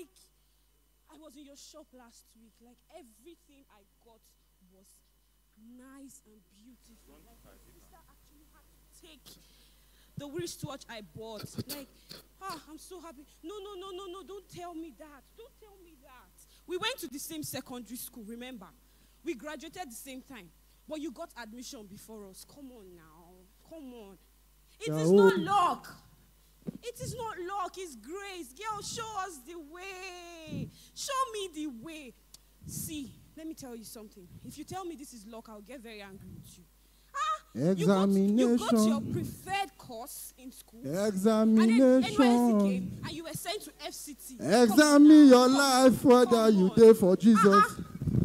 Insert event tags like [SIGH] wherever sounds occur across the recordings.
Like, I was in your shop last week. Like, everything I got was nice and beautiful. Like, my sister actually had to take the wristwatch I bought. Like, ah, I'm so happy. No, no, no, no, no, don't tell me that. Don't tell me that. We went to the same secondary school, remember? We graduated the same time. But you got admission before us. Come on now. Come on. It is not luck. It is not luck, it's grace. Girl, show us the way. Show me the way. See, let me tell you something. If you tell me this is luck, I'll get very angry with you. Ah, you got, you got your Examination. preferred course in school. Examination. And then Examination. came and you were sent to FCT. Examine your life whether you there for Jesus. Uh-uh.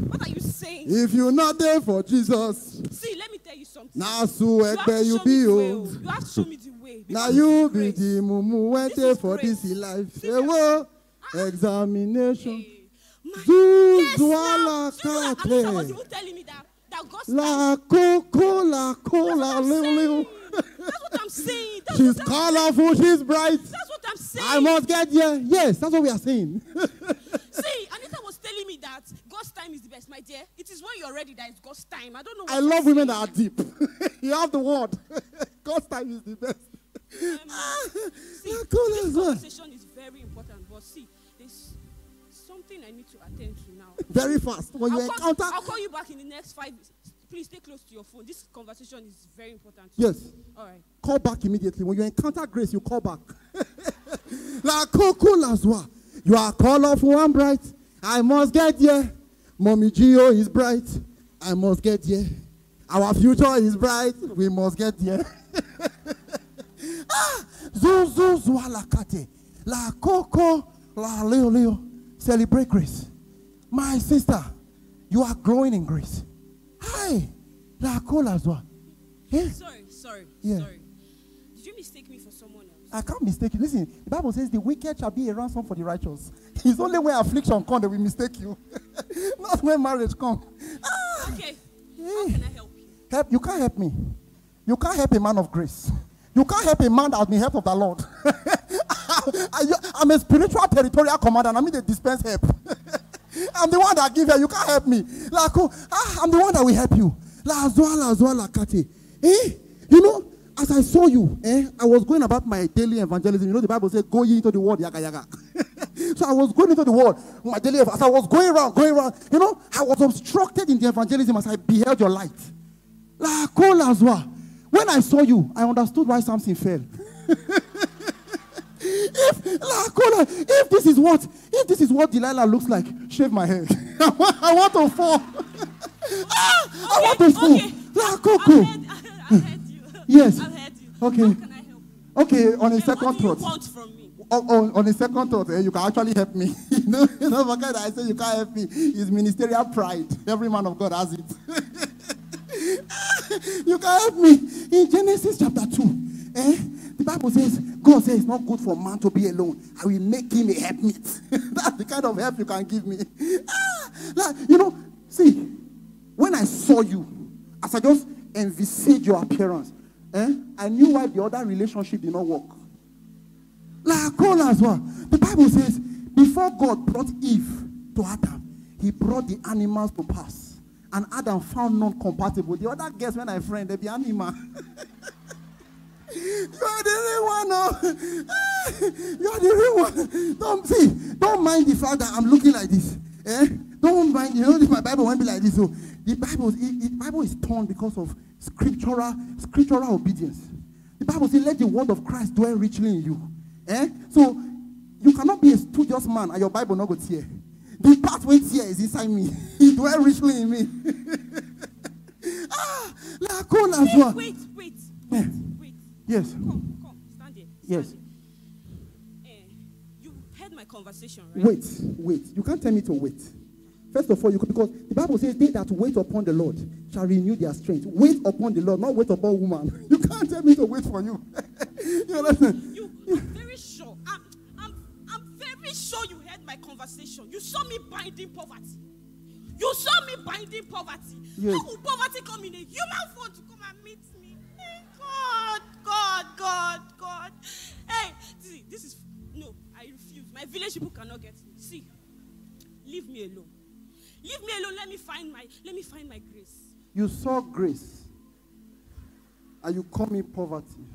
What are you saying? If you're not there for Jesus, See, let me tell you something. na su you have to you show me be the way. You have to show me the way. Na you be the mumu wey dey for this life. Ewo examination. La was kate. La coco la what I'm liu liu. That's what I'm saying. That's She's what colorful, she's bright. that's what I'm saying. I must get here. Yes, that's what we are saying. [LAUGHS] See, Anita was telling me that God's time is the best, my dear. It is when you're ready that it's God's time. I don't know I love women saying. that are deep. [LAUGHS] you have the word. [LAUGHS] God's time is the best. See, cool this conversation is very important, but see, there's something I need to attend to now. Very fast. When you call, encounter. I'll call you back in the next five. Please stay close to your phone. This conversation is very important. Yes. All right. Call back immediately. When you encounter grace, you call back. [LAUGHS] La coco lazwa. You are colorful and bright. I must get here. Mommy Gio is bright. I must get here. Our future is bright. We must get here. [LAUGHS] ah, zuzu zwa la kate. La coco la leo leo. Celebrate grace. My sister, you are growing in grace. Hi. La cola zwa. Eh? Sorry, sorry, Yeah. sorry. Did you mistake me for someone else? I can't mistake you. Listen, the Bible says the wicked shall be a ransom for the righteous. [LAUGHS] It's only when affliction comes that we mistake you. [LAUGHS] Not when marriage comes. Ah, Okay. How can I help you? help, you can't help me. You can't help a man of grace. You can't help a man that has been helped of the Lord. [LAUGHS] I, I'm a spiritual territorial commander and I mean they dispense help. [LAUGHS] I'm the one that give you. You can't help me. Like, oh, ah, I'm the one that will help you. La zoa, la zoa, la kate. Eh? You know, as I saw you, eh, I was going about my daily evangelism. You know, the Bible says, go ye into the world, yaga yaga. [LAUGHS] so I was going into the world, my daily as I was going around, going around, you know, I was obstructed in the evangelism as I beheld your light. La cola zoa. When I saw you, I understood why something fell. if la cola, if this is what, if this is what Delilah looks like, shave my head. [LAUGHS] I want, I want to fall. [LAUGHS] ah, I want to fall. okay. La I've heard, you. [LAUGHS] Yes. I've heard you. Okay. How can I help you? Okay, on a second what do you thought. want from me? On, on, on a second thought, eh, you can actually help me. you know, you know, the I say you can't help me is ministerial pride. Every man of God has it. You can help me. In Genesis chapter 2, eh, the Bible says, God says it's not good for man to be alone. I will make him a helpmeet. [LAUGHS] That's the kind of help you can give me. Ah, like, you know, see, when I saw you, as I just envisaged your appearance, eh, I knew why the other relationship did not work. Like all as well. The Bible says, before God brought Eve to Adam, he brought the animals to pass. And Adam found none compatible. The other guests, when I friend, they be animal. [LAUGHS] you are the real one, oh. [LAUGHS] you are the real one. Don't see, don't mind the fact that I'm looking like this. Eh? Don't mind, you know, if my Bible won't be like this. So the Bible, it, it, Bible is torn because of scriptural, scriptural obedience. The Bible says, let the word of Christ dwell richly in you. Eh? So you cannot be a studious man and your Bible not go tear. The part where tear is inside me. [LAUGHS] It dwell richly in me. [LAUGHS] ah, la cool as Wait, well. wait, wait, wait, wait. Yes. Come, come, stand here. Yes. Stand here. Eh, you heard my conversation, right? Wait, wait. You can't tell me to wait. First of all, you could, because the Bible says, "They that wait upon the Lord shall renew their strength." Wait upon the Lord, not wait upon woman. [LAUGHS] You can't tell me to wait for you. you understand? You, I'm my conversation. You saw me binding poverty. You saw me binding poverty. Yes. How will poverty come in a human form to come and meet me? Hey, God, God, God, God. Hey, see, this is no. I refuse. My village people cannot get me. See, leave me alone. Leave me alone. Let me find my let me find my grace. You saw grace and you call me poverty.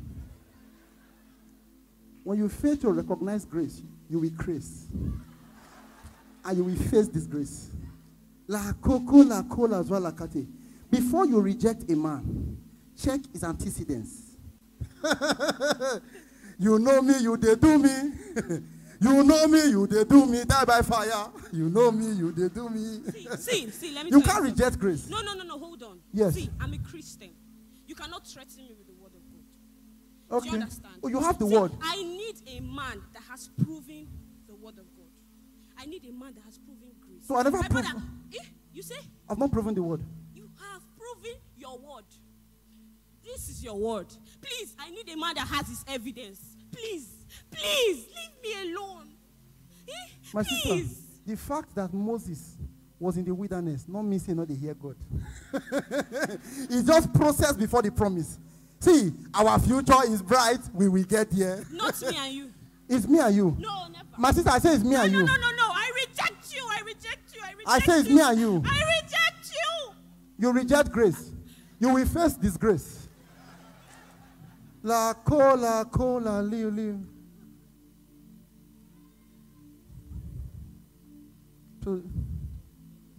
When you fail to recognize grace, you will grace. And you will face disgrace. La coco la cola as well la kate. Before you reject a man, check his antecedents. [LAUGHS] you know me, you they do me. [LAUGHS] you know me, you they do me. Die by fire. You know me, you they do me. See, see, see, let me You can't something. reject grace. No, no, no, no, hold on. Yes. See, I'm a Christian. You cannot threaten me with the word of God. Do you Okay. understand? Oh, you have the See, word. I need a man that has proven I need a man that has proven grace. So I never My prove- brother, eh, you say I've not proven the word. you have proven your word. This is your word. Please, I need a man that has his evidence. Please, please, leave me alone. Eh, My sister, the fact that Moses was in the wilderness, not means he not they hear God. [LAUGHS] it's just process before the promise. See, our future is bright. We will get there. Not me and you. [LAUGHS] It's me and you. No, never. My sister, I say it's me no, and no, you. no, no, no. I reject you. I reject you. I say it's you. me and you. I reject you. You reject grace. You will face disgrace. La cola, cola, liu, liu. So,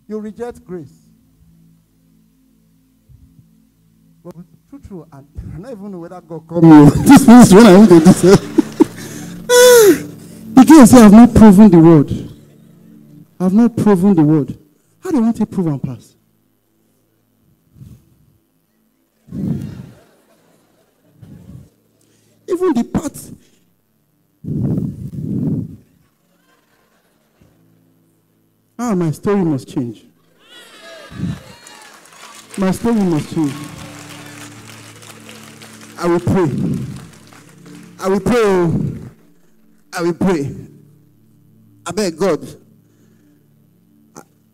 you reject grace. But true, true, I, [LAUGHS] I don't even know whether God called me. [LAUGHS] this means when I to do so. Again, say, I've not proven the word. I've not proven the word. How do you want to prove and pass? Even the part. Ah, my story must change. My story must change. I will pray. I will pray. I will pray. I beg God.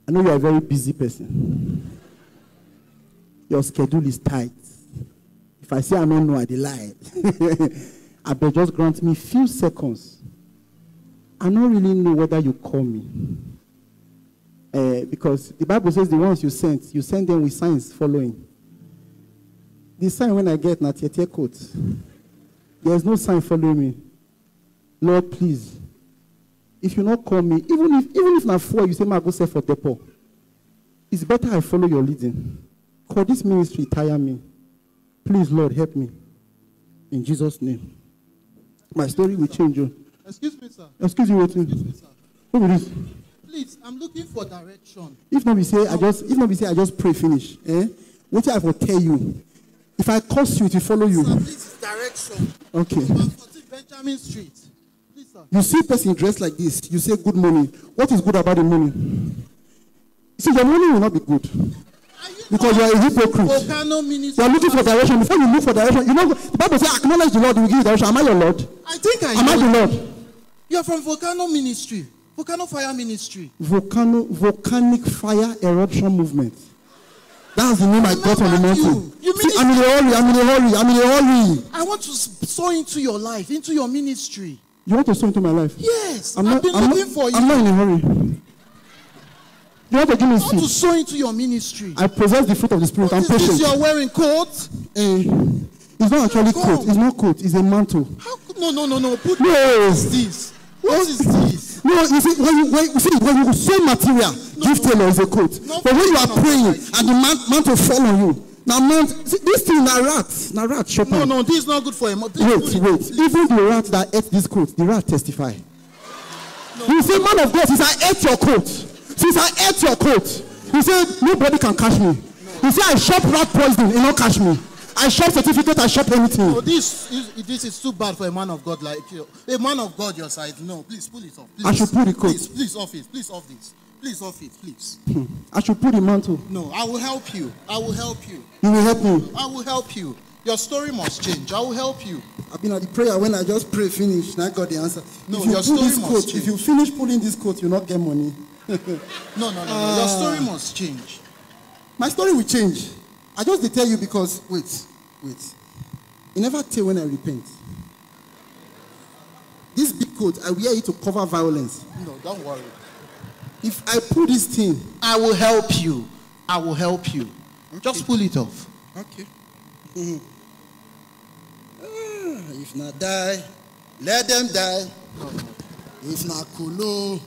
I, know you are a very busy person. Your schedule is tight. If I say I don't know, I lie. [LAUGHS] I beg just grant me few seconds. I don't really know whether you call me. Eh, because the Bible says the ones you sent, you send them with signs following. The sign when I get na tietie coat. There is no sign following me. Lord, please. If you not call me, even if even if na four, you say, "Ma go sell for depot." It's better I follow your leading. Cause this ministry tire me. Please, Lord, help me. In Jesus' name. My story will change. oh. Excuse me, sir. Excuse me, Excuse waiting. me, sir. Who this? Please, I'm looking for direction. If not be say I just if not be say I just pray finish. Eh? What I will tell you. If I curse you, to follow you. Sir, please, direction. Okay. Number 14 Benjamin Street. Sir. You see person dressed like this, you say good morning. What is good about the morning? See, your morning will not be good. You Because you are a hypocrite. You are looking for direction. Before you look for direction, you know the Bible says acknowledge the Lord, he will give you direction. Am I your Lord? I think I Am Am I the Lord? You're from Volcano Ministry. Volcano Fire Ministry. Volcano volcanic fire eruption movement. That's the name I got on the mountain. you. You See, I'm in a hurry, I'm in a hurry, I'm in a hurry. I want to sow into your life, into your ministry. You want to sow into my life? Yes, I'm I've been I'm looking not, for you. I'm not in a hurry. You want to give me I want to sow into your ministry. I possess the fruit of the spirit. I'm What is this you're wearing coat? Eh, it's not actually Come. coat. It's not coat. It's a mantle. How? could- No, no, no, no. Put No. what is this? What is this? No, you see, when you, when, you see, when you sow material, give tailor is a coat. No, but when you are no, praying no, and the man, mantle fall on you, now man, this thing na rat, na rat chop No, am. no, this is not good for him. Wait, put it- wait. Even the rat that ate this coat, the rat testify. You say, man of God, since I ate your coat, since I ate your coat, he said, nobody can catch me. He said, I shop rat poison, he not catch me. I shop certificate, I shop anything. Oh, this is this is too bad for a man of God like you. A man of God your side. No, please pull it off. Please. I should pull the coat. Please, please off it. Please off this. Please off it. Please. Hmm. I should put the mantle. No, I will help you. I will help you. You will help me. I will help you. Your story must change. I will help you. I've been at the prayer when I just pray finish. Now I got the answer. No, if you your story this must coat, change. if you finish pulling this coat, you not get money. [LAUGHS] No, no, no, no. Your story ah. must change. My story will change. I just dey tell you because wait, wait. You never tell when I repent. This big coat, I wear it to cover violence. No, don't worry. If I pull this thing, I will help you. I will help you. Just pull it off. okay. [LAUGHS] Ah, if not die, let them die. If not kolo,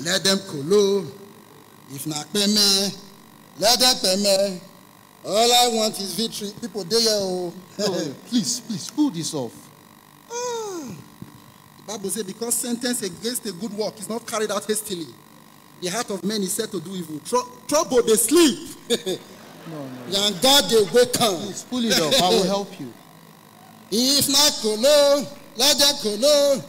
let them kolo. If not peme, let them peme. All I want is victory. People, they. No, [LAUGHS] please, please pull this off. Ah, the Bible says, because sentence against a good work is not carried out hastily, the heart of man is set to do evil. Tro- trouble, they sleep. [LAUGHS] no, And God, they wake up. Please pull it off. I will [LAUGHS] help you. If not kolo, them kolo.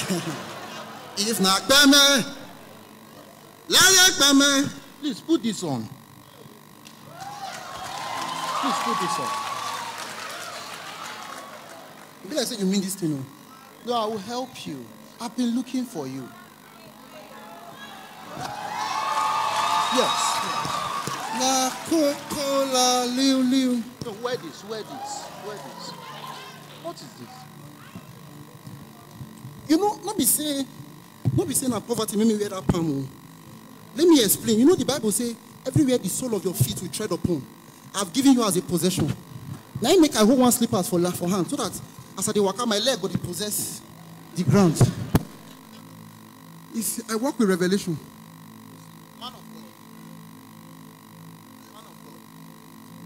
[LAUGHS] if not peme, let them peme. Please put this on. Please put this on. Be like say you mean this thing, oh. No, I will help you. I've been looking for you. Yes. La Coca-Cola, liu liu. No, wear this, wear this, wear this. What is this? You know, not be say, not be saying na poverty make me wear that palm. oh. Let me explain. You know the Bible say everywhere the sole of your feet will tread upon, I've given you as a possession. Now you make I hold one slippers for la for hand so that as I walk waka my leg go dey possess the ground. If I work with revelation, Man of God. Man of God.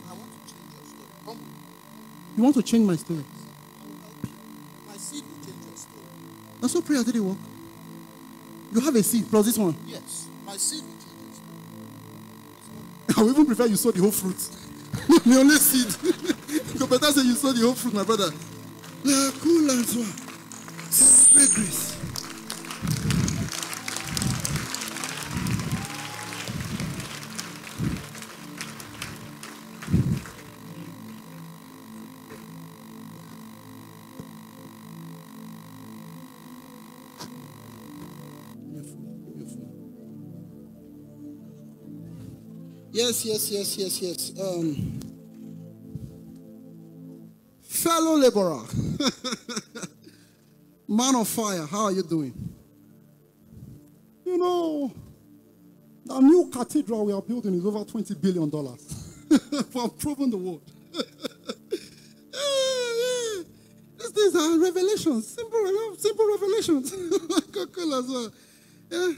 I want to change your story. Come you want to change my story. I will help you. My seed will change your story. That's what prayer did work. You have a seed plus this one. Yes. My seed will change your story. I would even prefer you sow the whole fruit. [LAUGHS] the only seed. you better say you sow the whole fruit, my brother. La cool and so. Celebrate grace. Yes, yes, yes, yes, yes. Um, fellow laborer, [LAUGHS] man of fire, how are you doing? You know, the new cathedral we are building is over $20 billion [LAUGHS] for proving the word. [LAUGHS] yeah, yeah. These things are revelations, simple, simple revelations. [LAUGHS] Cool as well. Yeah.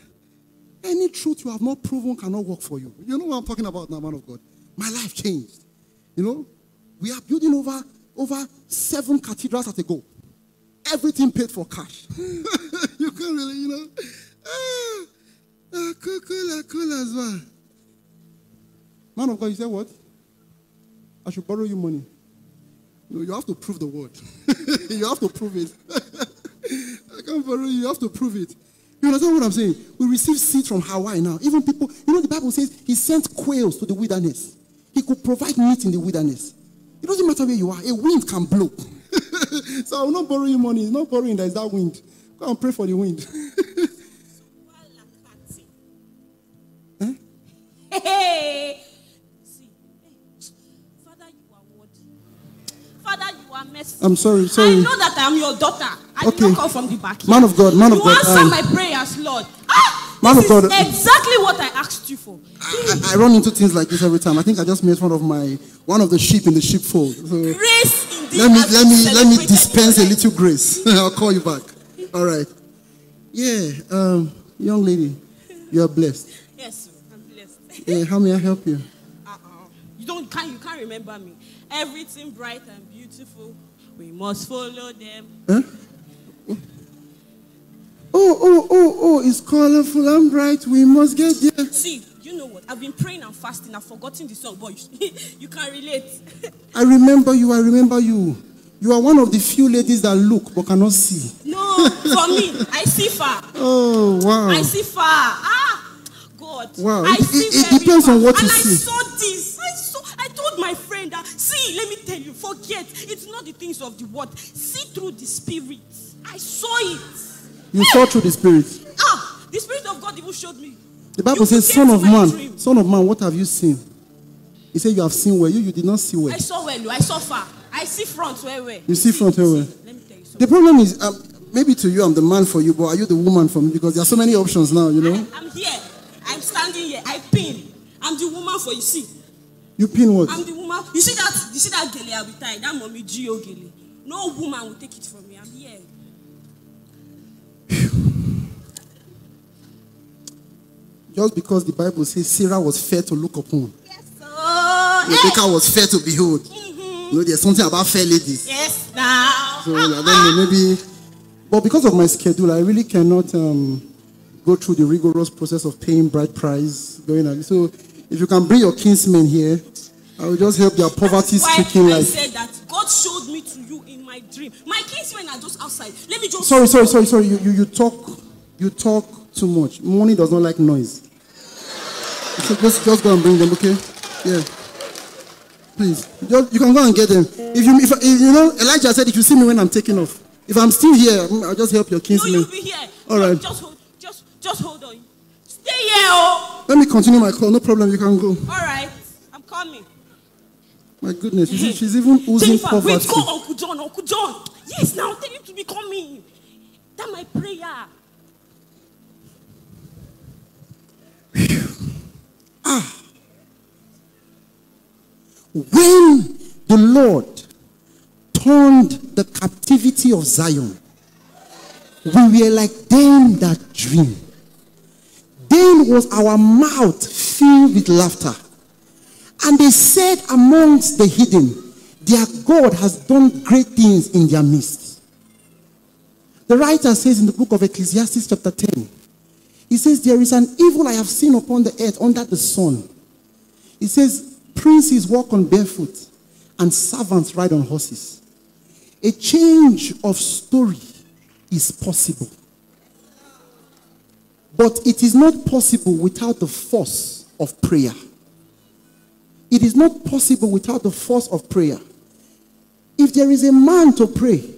Any truth you have not proven cannot work for you. You know what I'm talking about now, man of God? My life changed. You know, we are building over over seven cathedrals at a go. Everything paid for cash. [LAUGHS] you can't really, you know. Ah, cool, cool, cool as well. Man of God, you said what? I should borrow you money. No, you have to prove the word. [LAUGHS] you have to prove it. I can't borrow you. You have to prove it. You understand what I'm saying? We receive seed from Hawaii now. Even people, you know, the Bible says he sent quails to the wilderness. He could provide meat in the wilderness. It doesn't matter where you are, a wind can blow. [LAUGHS] so I'm not borrowing you money. It's not borrowing, there's that wind. Go and pray for the wind. [LAUGHS] Hey, hey, Father, you are worthy. Father, you are merciful. I'm sorry, sorry. I know that I am your daughter. I Okay. did not come from the back. Man of God, man of God. you answer um, my prayers, Lord. Ah, Man this of God, is exactly what I asked you for. I, I run into things like this every time. I think I just made fun of my one of the sheep in the sheepfold. So Grace indeed. let me let me let me dispense a in your life. little grace. [LAUGHS] I'll call you back. All right. Yeah, um, young lady, you are blessed. Yes, I'm blessed. Yeah, how may I help you? Uh-uh. You don't can't you can't remember me. Everything bright and beautiful. We must follow them. Huh? Oh, oh, oh, oh, it's colorful and bright. We must get there. See, you know what? I've been praying and fasting. I've forgotten the song, but you, [LAUGHS] you can relate. I remember you. I remember you. You are one of the few ladies that look but cannot see. no, for me, I see far. Oh, wow. I see far. Ah, God. Wow. I It- see it- it depends far. on what you and see. I saw this. I saw. I told my friend that. See, let me tell you. Forget. It's not the things of the world. See through the spirit. I saw it. You saw through the spirit. Ah, the spirit of God even showed me. The Bible You says, Son of man, dream. son of man, what have you seen? He said, You have seen well. You, you did not see well. I saw well. I saw far. I see front where where. You see front where where? Let me tell you something. The problem is, um, maybe to you I'm the man for you, but are you the woman for me? Because there are so many options now, you know. I'm here. I'm standing here. I pin. I'm the woman for you. See, You pin what? I'm the woman. You see that? You see that gele I'll be tied. That mommy Gio gele. No woman will take it from Just because the Bible says Sarah was fair to look upon, Yes, sir. Rebecca was fair to behold. You know, there's something about fair ladies. Yes, now. So I don't know, maybe. But because of my schedule, I really cannot um, go through the rigorous process of paying bride price, going on. So if you can bring your kinsmen here, I will just help their poverty Why stricken I life. said that God showed me to you in my dream. My kinsmen are just outside. Let me just. Sorry, sorry, sorry, sorry. You, you, you talk, you talk too much. Money does not like noise. Just, just go and bring them, okay? Yeah. Please, just, you can go and get them. If you, if, if you know, Elijah said, if you see me when I'm taking off, if I'm still here, mm, I'll just help your No, kinsmen. you'll be here. All No, right. Just hold. Just, just hold on. Stay here, oh. Let me continue my call. No problem. You can go. All right. I'm coming. My goodness, see, she's even oozing Jennifer, wait, poverty. call Uncle John, Uncle John. Yes, now tell him to be coming. That my prayer. When the Lord turned the captivity of Zion, we were like them that dream. Then was our mouth filled with laughter. And they said amongst the hidden, Their God has done great things in their midst. The writer says in the book of Ecclesiastes, chapter 10, he says, There is an evil I have seen upon the earth under the sun. He says, Princes walk on barefoot, and servants ride on horses. A change of story is possible. But it is not possible without the force of prayer. It is not possible without the force of prayer. If there is a man to pray,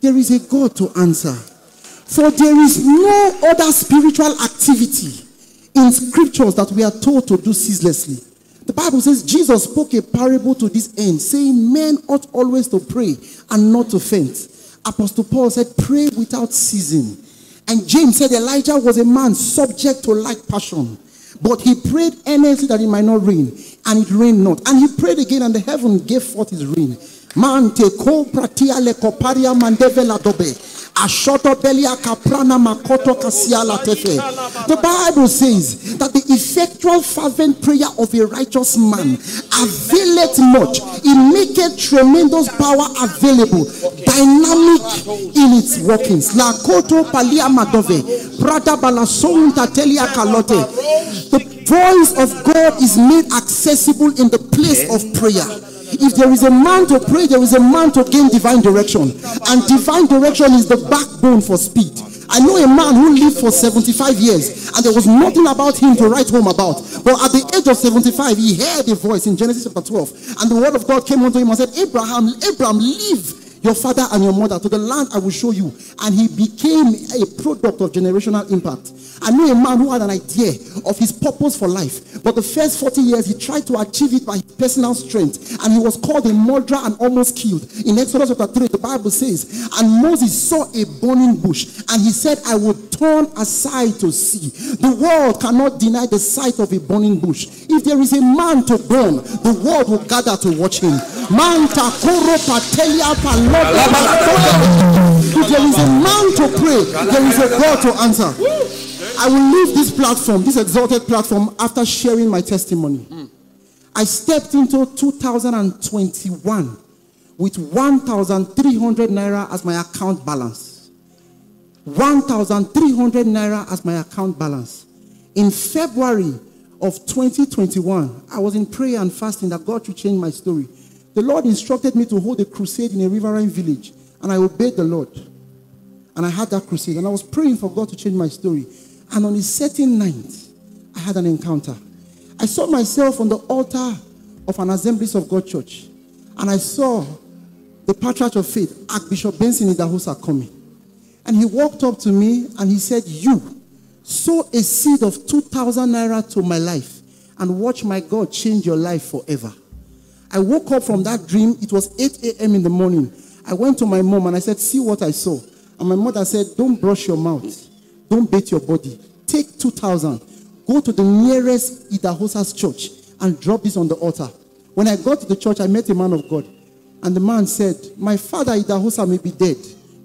there is a God to answer. For there is no other spiritual activity in scriptures that we are told to do ceaselessly. The Bible says Jesus spoke a parable to this end, saying, Men ought always to pray and not to faint. Apostle Paul said, Pray without ceasing. And James said, Elijah was a man subject to like passion. But he prayed earnestly that it might not rain, and it rained not. And he prayed again, and the heaven gave forth his rain. Ko pratia le dobe. The Bible says that the effectual fervent prayer of a righteous man availeth much. It maketh tremendous power available, dynamic in its workings. Kalote. The voice of God is made accessible in the place of prayer. If there is a man to pray, there is a man to gain divine direction. And divine direction is the backbone for speed. I know a man who lived for 75 years and there was nothing about him to write home about. But at the age of 75, he heard a voice in Genesis chapter 12. And the word of God came unto him and said, Abraham, Abraham, leave your father and your mother to the land I will show you. And he became a product of generational impact. I knew a man who had an idea of his purpose for life. But the first 40 years, he tried to achieve it by personal strength. And he was called a murderer and almost killed. In Exodus chapter 3, the Bible says, And Moses saw a burning bush. And he said, I will turn aside to see. The world cannot deny the sight of a burning bush. If there is a man to burn, the world will gather to watch him. If there is a man to pray, there is a God to answer. I will leave this platform, this exalted platform, after sharing my testimony. I stepped into 2021 with 1,300 naira as my account balance. 1,300 naira as my account balance. In February of 2021, I was in prayer and fasting that God should change my story. The Lord instructed me to hold a crusade in a riverine village, and I obeyed the Lord. And I had that crusade, and I was praying for God to change my story. And on a certain night, I had an encounter. I saw myself on the altar of an Assemblies of God church, and I saw the patriarch of faith, Archbishop Benson Idahosa, coming. And he walked up to me and he said, You sow a seed of 2,000 naira to my life and watch my God change your life forever. I woke up from that dream. It was 8 a.m. in the morning. I went to my mom and I said, See what I saw. And my mother said, Don't brush your mouth. Don't bait your body. Take 2,000. Go to the nearest Idahosa's church and drop this on the altar. When I got to the church, I met a man of God. And the man said, My father Idahosa may be dead,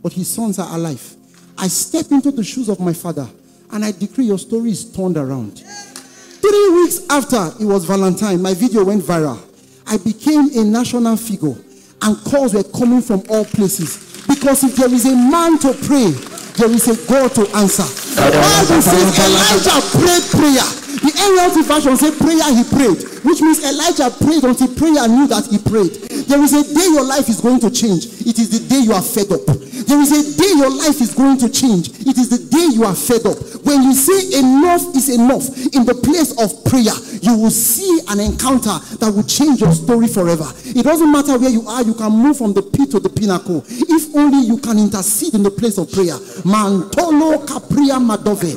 but his sons are alive. I step into the shoes of my father and I decree your story is turned around. Three weeks after it was Valentine, my video went viral. I became a national figure and calls were coming from all places. Because if there is a man to pray, there is a God to answer. The Bible says Elijah prayed prayer. The NLT version says prayer he prayed, which means Elijah prayed until prayer knew that he prayed. There is a day your life is going to change. It is the day you are fed up. There is a day your life is going to change. It is the day you are fed up. When you say enough is enough in the place of prayer, you will see an encounter that will change your story forever. It doesn't matter where you are, you can move from the pit to the pinnacle. If only you can intercede in the place of prayer. Mantolo capria madove.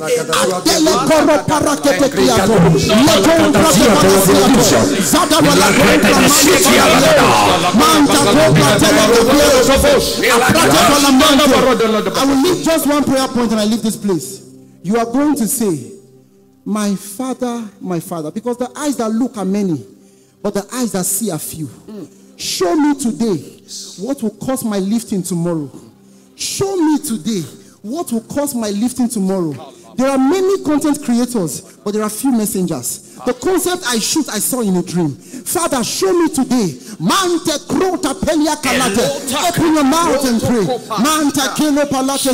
Koka tele kapia. Aprate kola manto. I will leave just one prayer point and I leave this place. You are going to say, My father, my father, because the eyes that look are many, but the eyes that see are few. Show me today what will cause my lifting tomorrow. Show me today what will cause my lifting tomorrow. There are many content creators, but there are few messengers. The concept I shoot, I saw in a dream. Father, show me today. Mante krota pelia kalate. Open your mouth and pray. Mante kelo palate.